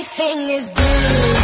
everything is due.